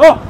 走